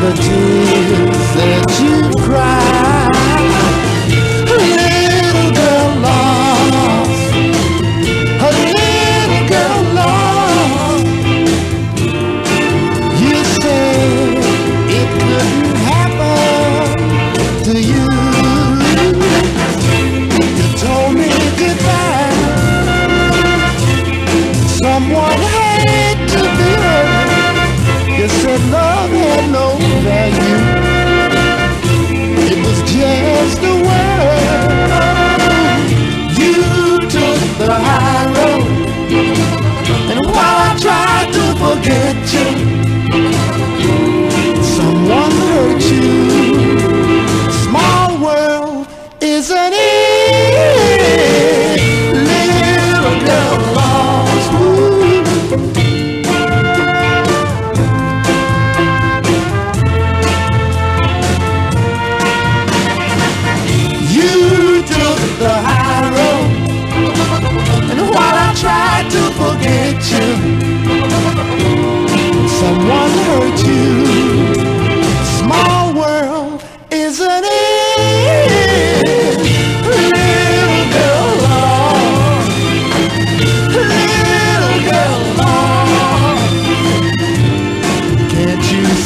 the tears that you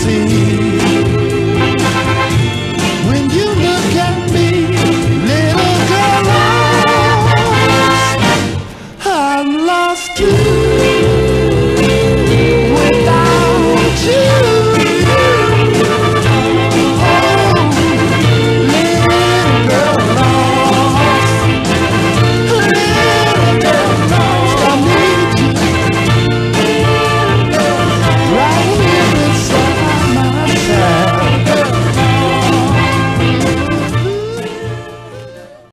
see.